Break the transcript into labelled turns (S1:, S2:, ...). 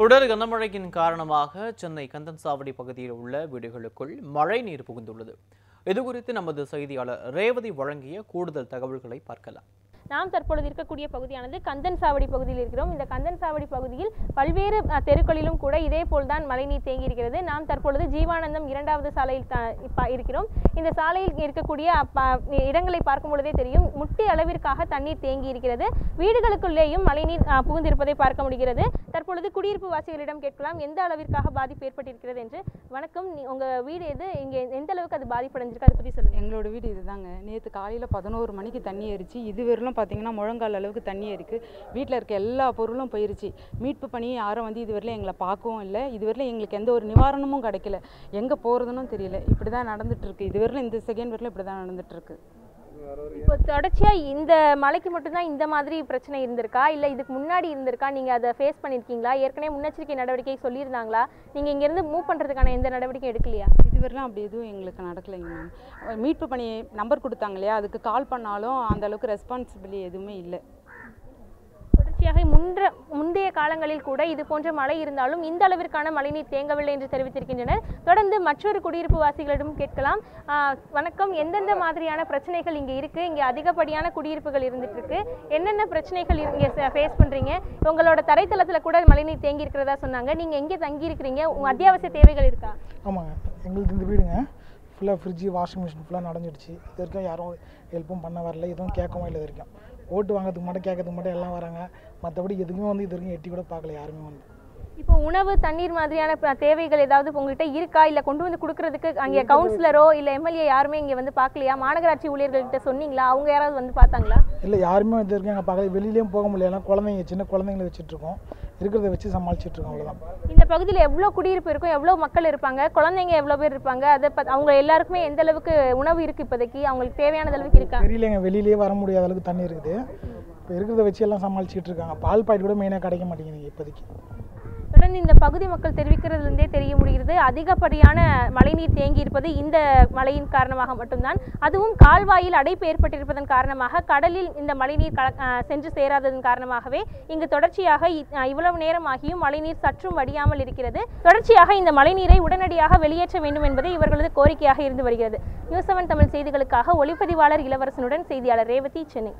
S1: தொடர் கனமழையின் காரணமாக சென்னை கந்தன்சாவடி பகுதியில் உள்ள வீடுகளுக்குள் மழை நீர் புகுந்துள்ளது. இது குறித்து நமது செய்தியாளர் ரேவதி வழங்கிய கூடுதல் தகவல்களை பார்க்கலாம்.
S2: நாம் தற்பொழுது இருக்கக்கூடிய பகுதியானது கந்தன் சாவடி பகுதியில் இருக்கிறோம். இந்த கந்தன் சாவடி பகுதியில் பல்வேறு தெருக்களிலும் கூட இதே போல்தான் மழைநீர் தேங்கி இருக்கிறது நாம் தற்பொழுது ஜீவானந்தம் இரண்டாவது சாலையில் இருக்கிறோம். இந்த சாலையில் இருக்கக்கூடிய இடங்களை பார்க்கும் பொழுதே தெரியும் முட்டி அளவிற்காக தண்ணீர் தேங்கி இருக்கிறது வீடுகளுக்குள்ளேயும் மழைநீர் புகுந்திருப்பதை பார்க்க முடிகிறது. தற்பொழுது குடியிருப்பு வாசிகளிடம் கேட்கலாம் எந்த அளவிற்காக பாதிப்பு ஏற்பட்டிருக்கிறது என்று. வணக்கம் நீ- உங்க வீடு எது? இங்கே எந்த அளவுக்கு அது பாதிப்படைஞ்சிருக்கு? அதை பற்றி சொல்லுங்க.
S3: எங்களோட வீடு இதுதாங்க. நேற்று காலையில் பதினோரு மணிக்கு தண்ணி ஏறிச்சு. இதுவரையிலும் பார்த்தீங்கன்னா முழங்கால் அளவுக்கு தண்ணி இருக்குது வீட்டில் இருக்க எல்லா பொருளும் போயிருச்சு. மீட்பு பணி யாரும் வந்து இதுவரையிலும் எங்களை பார்க்கவும் இல்லை. இதுவரையிலும் எங்களுக்கு எந்த ஒரு நிவாரணமும் கிடைக்கல. எங்கே போகிறதுன்னு தெரியல. இப்படி தான் நடந்துகிட்ருக்கு இதுவரையிலும் இந்த செகண்ட் வரையிலும் இப்படி தான் நடந்துகிட்ருக்கு
S2: இப்போ தொடர்ச்சியா இந்த மலைக்கு மட்டும்தான் இந்த மாதிரி பிரச்சனை இருந்திருக்கா? இல்ல இதுக்கு முன்னாடி இருந்திருக்கா? நீங்க அதை ஃபேஸ் பண்ணிருக்கீங்களா? ஏற்கனவே முன்னெச்சரிக்கை நடவடிக்கை சொல்லியிருந்தாங்களா? நீங்க இங்க இருந்து மூவ் பண்றதுக்கான எந்த நடவடிக்கை எடுக்கலையா?
S3: இதுவரைலாம் அப்படி எதுவும் எங்களுக்கு நடக்கலைங்க மேம் மீட்பு பணி நம்பர் கொடுத்தாங்க இல்லையா? அதுக்கு கால் பண்ணாலும் அந்த அளவுக்கு ரெஸ்பான்சிபிலிட்டி எதுவுமே இல்லை.
S2: தொடர்ச்சியாக முன்ற முந்தைய காலங்களில் கூட இது போன்ற மழை இருந்தாலும் இந்த அளவிற்கான மழைநீர் தேங்கவில்லை என்று தெரிவித்திருக்கின்றனர். தொடர்ந்து மற்றொரு குடியிருப்பு வாசிகளிடம் கேட்கலாம் வணக்கம். எந்தெந்த மாதிரியான பிரச்சனைகள் இங்க இருக்கு? இங்க அதிகப்படியான குடியிருப்புகள் இருந்துட்டு இருக்கு என்னென்ன பிரச்சனைகள் இங்க ஃபேஸ் பண்றீங்க? உங்களோட தரைத்தளத்துல கூட மழைநீர் தேங்கி இருக்கிறதா சொன்னாங்க. நீங்க எங்கே தங்கி இருக்கிறீங்க உங்க அத்தியாவசிய தேவைகள் இருக்கா?
S4: ஆமாங்க. எங்களுக்கு இந்த வீடுங்க. ஃபுல்லாக ஃப்ரிட்ஜு வாஷிங் மிஷின் ஃபுல்லாக நடந்துடுச்சு. இது வரைக்கும் யாரும் ஹெல்ப்பும் பண்ண வரல. எதுவும் கேட்கவும் இல்லை இது வரைக்கும். ஓட்டு வாங்குறதுக்கு மட்டும் கேட்கறதுக்கு மட்டும் எல்லாம் வராங்க. மற்றபடி எதுக்குமே வந்து இது வரைக்கும் எட்டி கூட பார்க்கல யாருமே வந்து.
S2: இப்போ உணவு தண்ணீர் மாதிரியான தேவைகள் ஏதாவது உங்ககிட்ட இருக்கா? இல்ல கொண்டு வந்து கொடுக்கறதுக்கு அங்கே கவுன்சிலரோ இல்ல எம்எல்ஏ யாருமே இங்க வந்து பார்க்கலையா? மாநகராட்சி ஊழியர்கள்கிட்ட சொன்னீங்களா? அவங்க யாராவது வந்து பார்த்தாங்களா?
S4: இல்லை யாருமே வரைக்கும் எங்கள் பார்க்கல. வெளியிலேயும் போக முடியல. ஏன்னா குழந்தைங்க சின்ன குழந்தைங்கள வச்சுட்ருக்கோம் இருக்கிறத வச்சு சமாளிச்சுட்டு இருக்கோம் அவ்வளோதான்
S2: இந்த பகுதியில் எவ்வளோ குடியிருப்பு இருக்கும் எவ்வளோ மக்கள் இருப்பாங்க குழந்தைங்க எவ்வளோ பேர் இருப்பாங்க அதை ப- அவங்க எல்லாருக்குமே எந்த அளவுக்கு உணவு இருக்கு இப்போதைக்கு? அவங்களுக்கு தேவையான அளவுக்கு இருக்கா?
S4: தெரியலங்க வெளியிலேயே வர முடியாத அளவுக்கு தண்ணி இருக்குது. இப்போ இருக்கிறத வச்சு எல்லாம் சமாளிச்சுட்டு இருக்காங்க. பால் பாக்கெட் கூட மெயினாக கிடைக்க மாட்டேங்குதுங்க இப்போதைக்கு.
S2: தொடர்ந்து இந்த பகுதி மக்கள் தெரிவிக்கிறதுலேருந்தே தெரிய இருப்பது அதிகப்படியான மழைநீர் தேங்கி இருப்பது இந்த மழையின் காரணமாக மட்டும்தான். அதுவும் கால்வாயில் அடைப்பு ஏற்பட்டிருப்பதன் காரணமாக கடலில் இந்த மழைநீர் கல அஹ் சென்று சேராததன் காரணமாகவே இங்கு தொடர்ச்சியாக இவ்வளவு நேரம் இவ்வளவு நேரமாகியும் மழைநீர் சற்றும் வடியாமல் இருக்கிறது. தொடர்ச்சியாக இந்த மழைநீரை உடனடியாக வெளியேற்ற வேண்டும் என்பதே இவர்களது கோரிக்கையாக இருந்து வருகிறது. நியூஸ் செவன் தமிழ் செய்திகளுக்காக ஒளிப்பதிவாளர் இளவரசனுடன் செய்தியாளர் ரேவதி சென்னை.